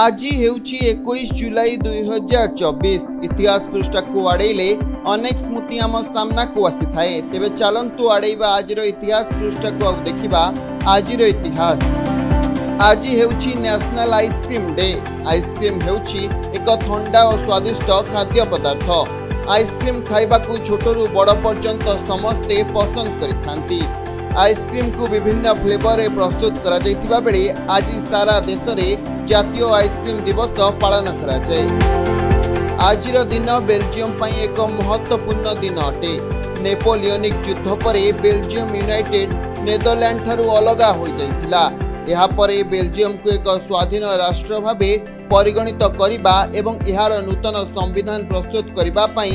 ଆଜି ହେଉଛି ଏକୋଇଶ ଜୁଲାଇ ଦୁଇହଜାର ଚବିଶ ଇତିହାସ ପୃଷ୍ଠାକୁ ଆଡ଼େଇଲେ ଅନେକ ସ୍ମୃତି ଆମ ସାମ୍ନାକୁ ଆସିଥାଏ ତେବେ ଚାଲନ୍ତୁ ଆଡ଼େଇବା ଆଜିର ଇତିହାସ ପୃଷ୍ଠାକୁ ଆଉ ଦେଖିବା ଆଜିର ଇତିହାସ ଆଜି ହେଉଛି ନ୍ୟାସନାଲ ଆଇସ୍କ୍ରିମ୍ ଡେ ଆଇସ୍କ୍ରିମ୍ ହେଉଛି ଏକ ଥଣ୍ଡା ଓ ସ୍ୱାଦିଷ୍ଟ ଖାଦ୍ୟ ପଦାର୍ଥ ଆଇସ୍କ୍ରିମ୍ ଖାଇବାକୁ ଛୋଟରୁ ବଡ଼ ପର୍ଯ୍ୟନ୍ତ ସମସ୍ତେ ପସନ୍ଦ କରିଥାନ୍ତି ଆଇସ୍କ୍ରିମ୍କୁ ବିଭିନ୍ନ ଫ୍ଲେଭରରେ ପ୍ରସ୍ତୁତ କରାଯାଇଥିବା ବେଳେ ଆଜି ସାରା ଦେଶରେ ଜାତୀୟ ଆଇସ୍କ୍ରିମ୍ ଦିବସ ପାଳନ କରାଯାଏ ଆଜିର ଦିନ ବେଲଜିୟମ୍ ପାଇଁ ଏକ ମହତ୍ତ୍ୱପୂର୍ଣ୍ଣ ଦିନ ଅଟେ ନେପୋଲିଓନିକ୍ ଯୁଦ୍ଧ ପରେ ବେଲଜିୟମ୍ ୟୁନାଇଟେଡ୍ ନେଦରଲ୍ୟାଣ୍ଡଠାରୁ ଅଲଗା ହୋଇଯାଇଥିଲା ଏହାପରେ ବେଲଜିୟମ୍କୁ ଏକ ସ୍ୱାଧୀନ ରାଷ୍ଟ୍ର ଭାବେ ପରିଗଣିତ କରିବା ଏବଂ ଏହାର ନୂତନ ସମ୍ବିଧାନ ପ୍ରସ୍ତୁତ କରିବା ପାଇଁ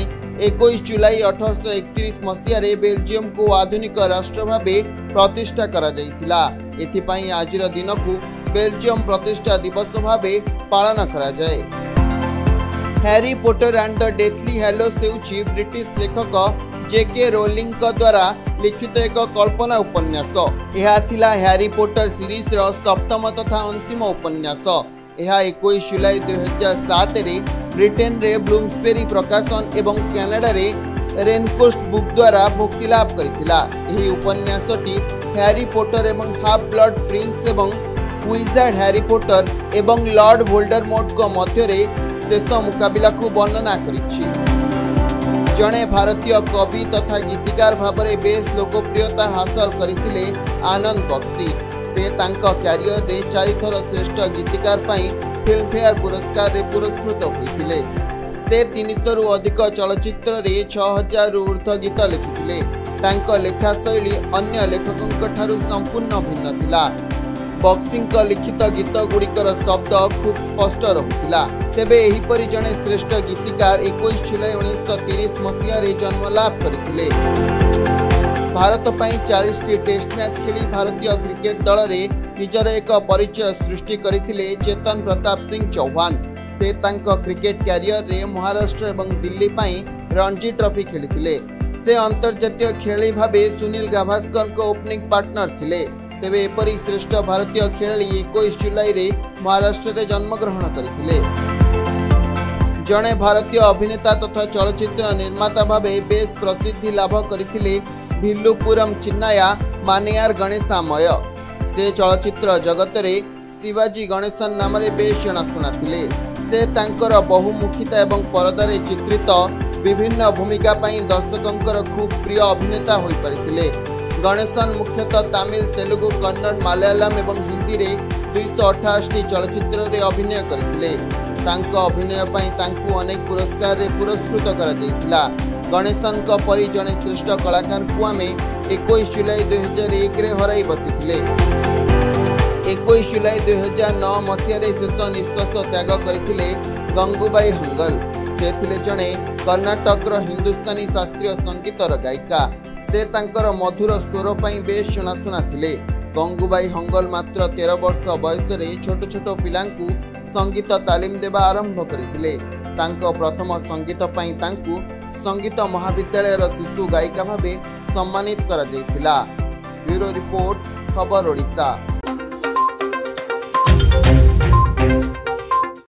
ଏକୋଇଶ ଜୁଲାଇ ଅଠରଶହ ଏକତିରିଶ ମସିହାରେ ବେଲଜିୟମ୍କୁ ଆଧୁନିକ ରାଷ୍ଟ୍ର ଭାବେ ପ୍ରତିଷ୍ଠା କରାଯାଇଥିଲା ଏଥିପାଇଁ ଆଜିର ଦିନକୁ બેલ્જિયમ પ્રતિષ્ઠા દિવસ ભાવે પાળન કરાય હ્યારી પોટર આଣ୍ଡ ધ ડેથલી હેલોસ ହେଉଛି બ્રિટિଶ લેଖକ ଜେକେ ରୋଲିଙ୍କ ଦ୍ୱାରା ଲିଖିତ ଏକ କଳ୍ପନା ଉପନ୍ୟାସ ଏହା ଥିଲା ହ୍ୟାରି ପୋଟର ସିରିଜର ସପ୍ତମ ତଥା ଅନ୍ତିମ ଉପନ୍ୟାସ ଏହା ଏକୋଇଶ ଜୁଲାଇ ଦୁଇହଜାର ସାତରେ ବ୍ରିଟେନରେ ବ୍ଲୁମ୍ସବେରୀ ପ୍ରକାଶନ ଏବଂ କାନାଡ଼ାରେ ରେନକୋଷ୍ଟ ବୁକ୍ ଦ୍ୱାରା ମୁକ୍ତିଲାଭ କରିଥିଲା ଏହି ଉପନ୍ୟାସଟି ହ୍ୟାରି ପୋଟର ଏବଂ ହାଫ୍ ବ୍ଲଡ୍ ପ୍ରିନ୍ସ ଏବଂ ଉଇଜାର୍ଡ ହ୍ୟାରି ପୋଟର ଏବଂ ଲର୍ଡ ଭୋଲ୍ଡରମୋଟଙ୍କ ମଧ୍ୟରେ ଶେଷ ମୁକାବିଲାକୁ ବର୍ଣ୍ଣନା କରିଛି ଜଣେ ଭାରତୀୟ କବି ତଥା ଗୀତିକାର ଭାବରେ ବେଶ୍ ଲୋକପ୍ରିୟତା ହାସଲ କରିଥିଲେ ଆନନ୍ଦ ବକ୍ସି ସେ ତାଙ୍କ କ୍ୟାରିୟରରେ ଚାରିଥର ଶ୍ରେଷ୍ଠ ଗୀତିକାର ପାଇଁ ଫିଲ୍ମଫେୟାର ପୁରସ୍କାରରେ ପୁରସ୍କୃତ ହୋଇଥିଲେ ସେ ତିନିଶହରୁ ଅଧିକ ଚଳଚ୍ଚିତ୍ରରେ ଛଅ ହଜାରରୁ ଉର୍ଦ୍ଧ୍ୱ ଗୀତ ଲେଖିଥିଲେ ତାଙ୍କ ଲେଖା ଶୈଳୀ ଅନ୍ୟ ଲେଖକଙ୍କଠାରୁ ସମ୍ପୂର୍ଣ୍ଣ ଭିନ୍ନ ଥିଲା ବକ୍ସିଙ୍କ ଲିଖିତ ଗୀତଗୁଡ଼ିକର ଶବ୍ଦ ଖୁବ୍ ସ୍ପଷ୍ଟ ରହୁଥିଲା ତେବେ ଏହିପରି ଜଣେ ଶ୍ରେଷ୍ଠ ଗୀତିକାର ଏକୋଇଶ ଜୁଲାଇ ଉଣେଇଶହ ତିରିଶ ମସିହାରେ ଜନ୍ମଲାଭ କରିଥିଲେ ଭାରତ ପାଇଁ ଚାଳିଶଟି ଟେଷ୍ଟ ମ୍ୟାଚ୍ ଖେଳି ଭାରତୀୟ କ୍ରିକେଟ୍ ଦଳରେ ନିଜର ଏକ ପରିଚୟ ସୃଷ୍ଟି କରିଥିଲେ ଚେତନ ପ୍ରତାପ ସିଂ ଚୌହାନ ସେ ତାଙ୍କ କ୍ରିକେଟ୍ କ୍ୟାରିୟରରେ ମହାରାଷ୍ଟ୍ର ଏବଂ ଦିଲ୍ଲୀ ପାଇଁ ରଣଜୀ ଟ୍ରଫି ଖେଳିଥିଲେ ସେ ଅନ୍ତର୍ଜାତୀୟ ଖେଳାଳି ଭାବେ ସୁନୀଲ ଗାଭାସ୍କରଙ୍କ ଓପନିଂ ପାର୍ଟନର ଥିଲେ તેવે એપરિ શ્રેષ્ઠ ભારતીય ખેલાડી 21 જુલાઈ રે મહારાષ્ટ્ર તે જન્મ ગ્રહણ કરી થીલે જણે ભારતીય અભિનેતા તથા ચલચિત્ર નિર્માતા ભાબે બેસ પ્રસિદ્ધિ લાભ કરી થીલે ભિલુપુરમ ચિન્નાયા મનિયર ગણેશમય સે ચલચિત્ર જગત રે சிவாજી ગણેશન નામ રે બેસ જનાત કુના થીલે સે તાંકર બહુમુખિતા એબંગ પરદરે ચિત્રિત વિવિધ ભુમિકા પઈ દર્શકંકર ખૂબ પ્રિય અભિનેતા હોઈ પર થીલે गणेशन मुख्यतः तमिल तेलुगु कन्नड़ मलयालम एवं हिंदी में दुई अठाशी चलचित्र अभिनय करते करनेक पुरस्कार पुरस्कृत कर गणेशन पी जड़े श्रेष्ठ कलाकार को आम एक जुलाई दुईहजार एक हर बस एक जुलाई दुईहजार नौ मसीह शेष निश्वास त्याग करते गंगूबाई हंगल से जड़े कर्णाटक हिंदुस्तानी शास्त्रीय संगीतर गायिका ସେ ତାଙ୍କର ମଧୁର ସ୍ୱର ପାଇଁ ବେଶ ଶୁଣାଶୁଣା ଥିଲେ ଗଙ୍ଗୁବାଇ ହଙ୍ଗଲ ମାତ୍ର ତେର ବର୍ଷ ବୟସରେ ଛୋଟ ଛୋଟ ପିଲାଙ୍କୁ ସଙ୍ଗୀତ ତାଲିମ ଦେବା ଆରମ୍ଭ କରିଥିଲେ ତାଙ୍କ ପ୍ରଥମ ସଙ୍ଗୀତ ପାଇଁ ତାଙ୍କୁ ସଙ୍ଗୀତ ମହାବିଦ୍ୟାଳୟର ଶିଶୁ ଗାୟିକା ଭାବେ ସମ୍ମାନିତ କରାଯାଇଥିଲା ବ୍ୟୁରୋ ରିପୋର୍ଟ ଖବର ଓଡ଼ିଶା